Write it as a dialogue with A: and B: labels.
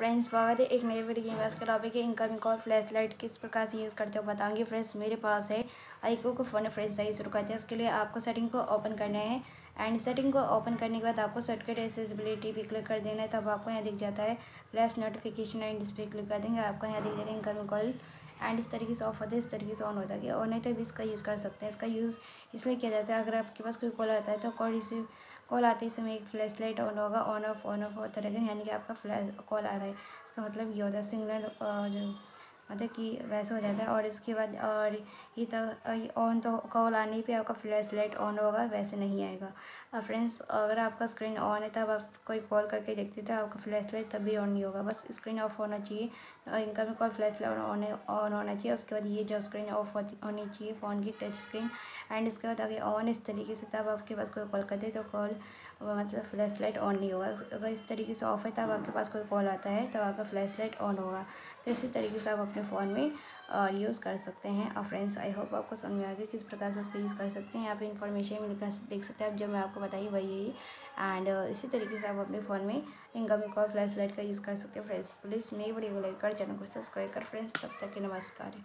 A: Friends स्वागत है एक नए वीडियो में इसके टॉपिक है इनकमिंग कॉल फ्लैश लाइट किस प्रकार से यूज़ करते हो बताऊँगी। फ्रेंड्स, मेरे पास है आईको को फ़ोन फ्रेंड्स सही शुरू करते हैं। इसके लिए आपको सेटिंग को ओपन करना है एंड सेटिंग को ओपन करने के बाद आपको सर्टिफिकेट एसेसिबिलिटी भी क्लिक कर देना है। तब आपको यहाँ दिख जाता है flash notification and display click कर देंगे। आपको यहाँ दिख जाएगा इनकमिंग कॉल एंड इस तरीके से ऑफ़ होता है, इस तरीके से ऑन हो जाएगा और नहीं तो भी इसका यूज़ कर सकते हैं। इसका यूज़ इसलिए किया जाता है, अगर आपके पास कोई कॉल आता है तो कॉल रिसीव कॉल आते ही समय एक फ्लैश लाइट ऑन होगा ऑन ऑफ़ ऑन ऑफ़ होता रहेगा यानी कि आपका फ्लैश कॉल आ रहा है। इसका मतलब ये होता है सिग्नल जो मतलब कि वैसे हो जाता है और इसके बाद और ये तो ऑन तो कॉल आने पे आपका फ्लैश लाइट ऑन होगा, वैसे नहीं आएगा। अब फ्रेंड्स अगर आपका स्क्रीन ऑन है, तब आप कोई कॉल करके देखते थे आपका फ्लैश लाइट तभी ऑन नहीं होगा। बस स्क्रीन ऑफ़ होना चाहिए और इनका भी call flash light on on होना चाहिए। उसके बाद ये जो स्क्रीन ऑफ़ होनी चाहिए फ़ोन की टच स्क्रीन एंड इसके बाद अगर ऑन इस तरीके से, तब आपके पास कोई कॉल करते तो कॉल मतलब फ्लैश लाइट ऑन नहीं होगा। अगर इस तरीके से ऑफ़ है, तब आपके पास कोई कॉल आता है, तब आपका फ्लैश लाइट ऑन होगा। तो इसी तरीके से आप अपने फ़ोन में यूज़ कर सकते हैं। और फ्रेंड्स, आई होप आपको समझ में आ गया किस प्रकार से इसका यूज़ कर सकते हैं। आप इन्फॉर्मेशन लिखा देख सकते हैं। अब जो मैं आपको बताई, वही एंड इसी तरीके से आप अपने फ़ोन में इनकमिंग कॉल, फ्लैश लाइट का यूज़ कर सकते हैं। फ्रेंड्स, प्लीज़, मेरी वीडियो को लाइक कर चैनल को सब्सक्राइब कर। फ्रेंड्स, तब तक के नमस्कार।